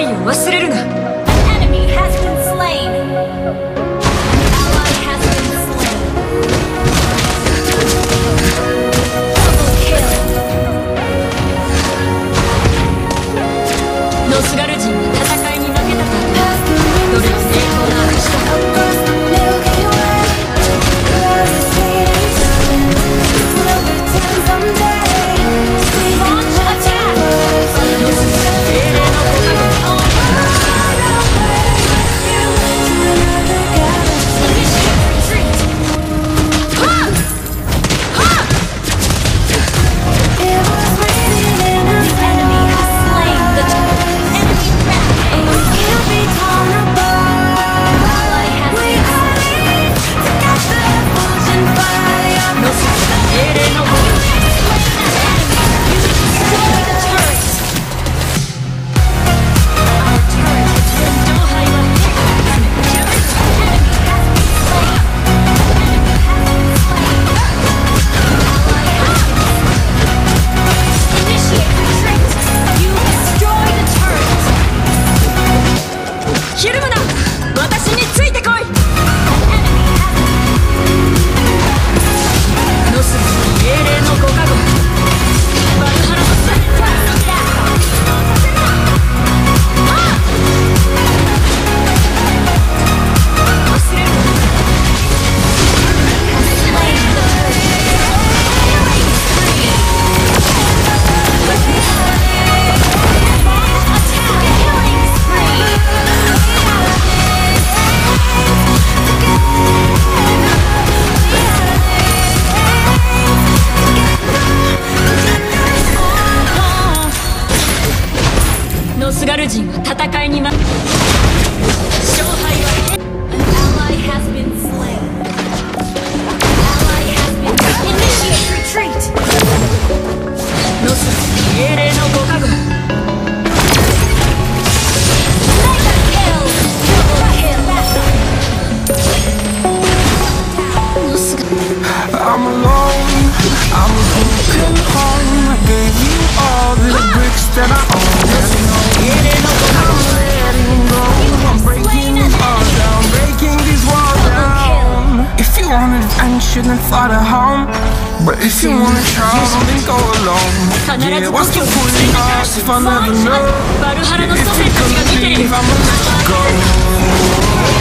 愛を忘れるな。人は戦いに負け shouldn't fight at home. But if you wanna travel, then go alone. Yeah, what's the point in us if I never know? Yeah, if you can leave, I'ma let you go?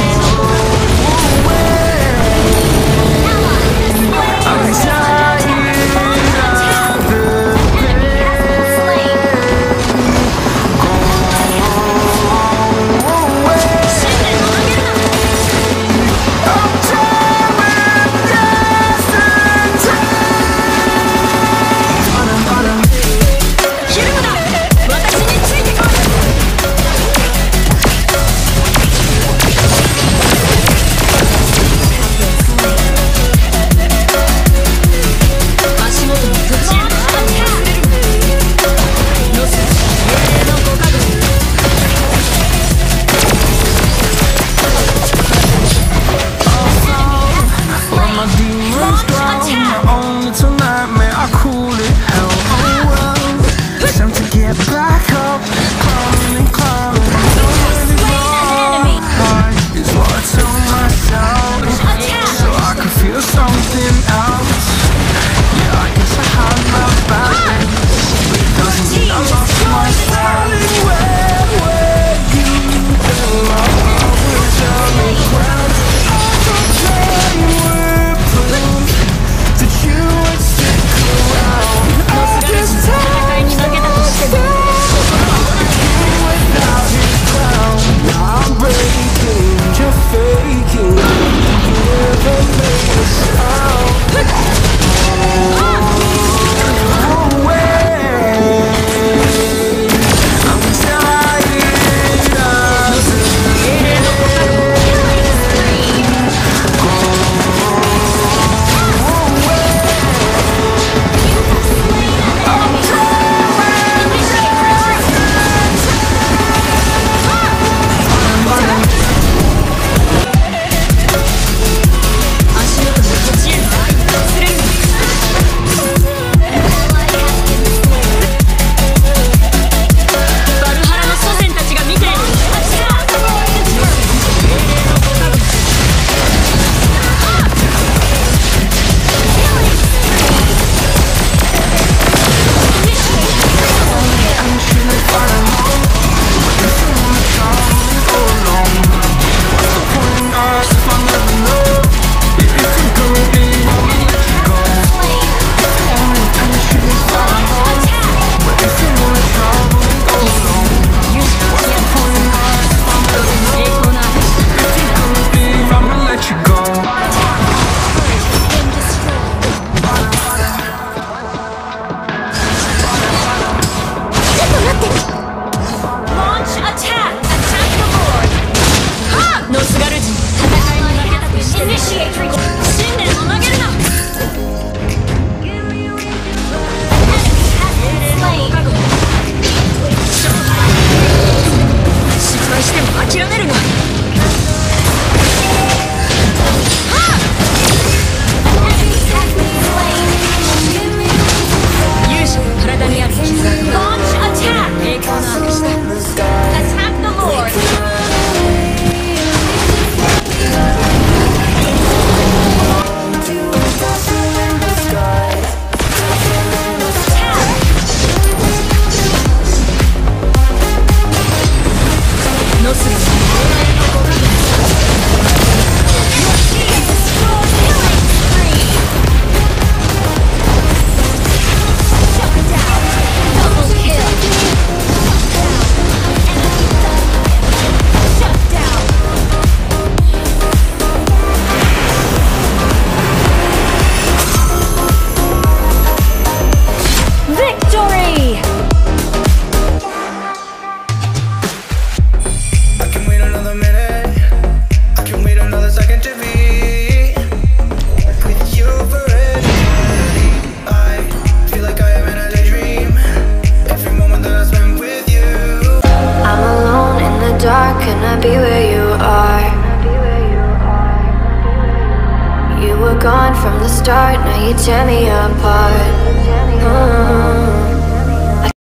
Attack. Tear me apart.